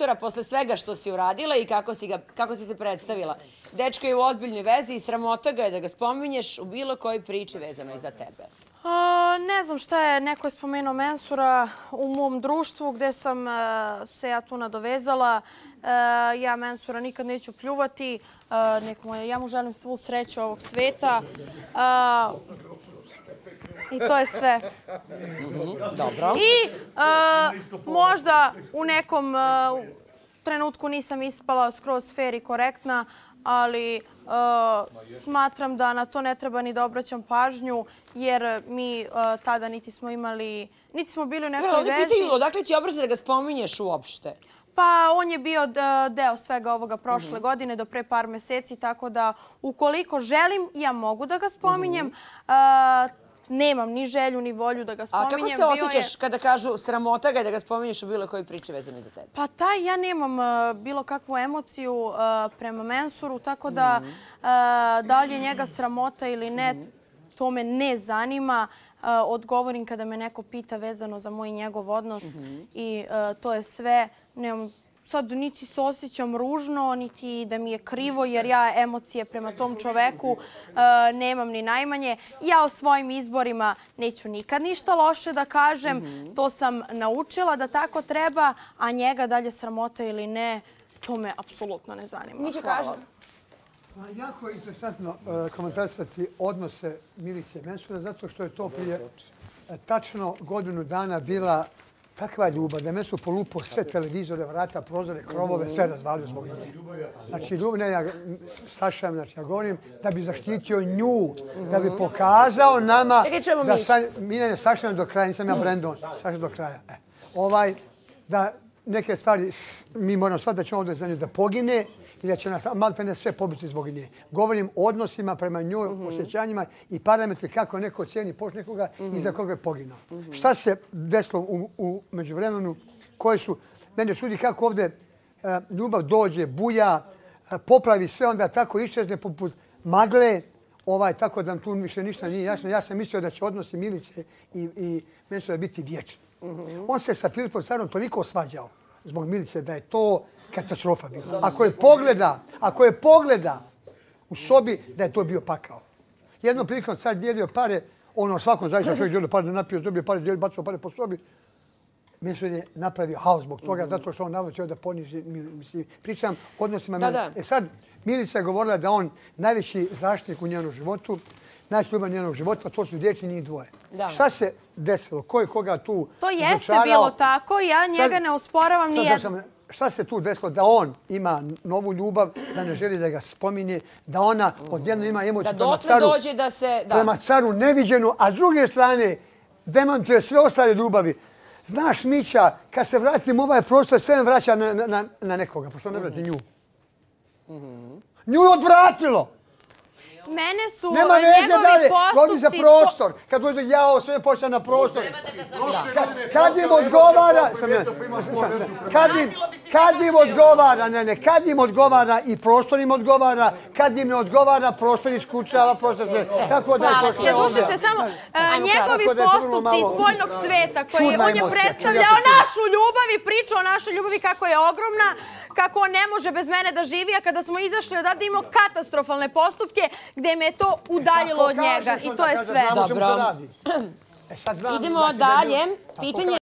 Mensura posle svega što si uradila i kako si se predstavila. Dečko je u odbiljnoj vezi i sramota ga je da ga spominješ u bilo kojoj priči vezanoj za tebe. Ne znam šta je, neko je spomenuo Mensura u mom društvu gde sam e, se ja tu nadovezala. E, ja Mensura nikad neću pljuvati. E, ja mu želim svu sreću ovog sveta. E, I to je sve. Dobro. I možda u nekom trenutku nisam ispala skroz fair i korektna, ali smatram da na to ne treba ni da obraćam pažnju, jer mi tada niti smo imali, niti smo bili u nekoj vezi. Ovdje pitaju, odakle ti obrazi da ga spominješ uopšte? Pa on je bio deo svega ovoga prošle mhm. godine do pre par meseci, tako da ukoliko želim, ja mogu da ga spominjem. Mhm nemam ni želju, ni volju da ga spominjem. A kako se osjećaš kada kažu sramota ga da ga spominješ u bilo kojoj priči vezano za tebe? Pa taj, ja nemam e, bilo kakvu emociju e, prema Mensuru, tako da mhm. e, da li je njega sramota ili ne, mhm. to me ne zanima. Odgovorim kada me neko pita vezano za moj njegov odnos mhm. i to je sve. Nemam sad niti se osjećam ružno, niti da mi je krivo, jer ja emocije prema tom čoveku e, nemam ni najmanje. Ja o svojim izborima neću nikad ništa loše da kažem. Mhm. To sam naučila da tako treba, a njega dalje sramota ili ne, to me apsolutno ne zanima. Mi ću kažem. Pa jako je interesantno e, komentarisati odnose Milice Mensura, zato što je to prije e, tačno godinu dana bila takva ljubav da me su polupo sve televizore, vrata, prozore, krovove, sve razvalio zbog nje. Znači, ljubne, ja Saša, znači, ja govorim da bi zaštitio nju, da bi pokazao nama... Čekaj, ćemo mi. Sa, mi ne, Saša do kraja, nisam ja Brandon, Saša do kraja. E, ovaj, da neke stvari, mi moramo shvatiti da će ovdje za nje da pogine, i da će nas malo ne sve pobiti zbog nje. Govorim o odnosima prema njoj, mm -hmm. osjećanjima i parametri kako neko cijeni poš nekoga mm -hmm. i za koga je poginuo. Mm -hmm. Šta se desilo u, u međuvremenu? Koje su, mene sudi kako ovdje uh, ljubav dođe, buja, uh, popravi sve, onda tako iščezne poput magle, ovaj, tako da tu više ništa nije jasno. Ja sam mislio da će odnosi Milice i, i meni su da biti vječni. Mm -hmm. On se sa Filipom Carom toliko osvađao zbog Milice da je to katastrofa bila. Ako je pogleda, ako je pogleda u sobi da je to bio pakao. Jednom prilikom sad dijelio pare, ono svakom zaista čovjek dijelio pare, napio, dobio pare, dijelio, bacao pare po sobi. Mislim je napravio haos zbog toga, zato što on navodno da poniži, mislim, pričam odnosima. Da, da. E sad, Milica je govorila da on najveći zaštitnik u njenom životu, najveći ljubav njenog života, to su djeci njih dvoje. Da. Šta se desilo? Ko je koga tu To jeste bilo tako, ja njega ne usporavam nijedno šta se tu desilo da on ima novu ljubav, da ne želi da ga spominje, da ona odjedno ima emociju prema caru, dođe da se, da. prema caru neviđenu, a s druge strane demantuje sve ostale ljubavi. Znaš, Mića, kad se vratim ovaj prostor, sve me vraća na, na, na nekoga, pošto ne vrati nju. Nju je odvratilo. Mene su Nema veze dalje, godi za prostor. Kad dođe jao, sve počne na prostor. Kad im odgovara... Kad im, kad im odgovara, ne, ne, kad im odgovara i prostor im odgovara, kad im ne odgovara, prostor iskučava, prostor sve. Tako da je to sve ovdje. Samo, njegovi postupci iz spoljnog sveta, koji on je predstavljao našu ljubav i pričao o našoj ljubavi kako je ogromna, kako on ne može bez mene da živi, a kada smo izašli odavde imao katastrofalne postupke gdje me to udaljilo od njega. I to je sve. Dobro. Idemo dalje. Pitanje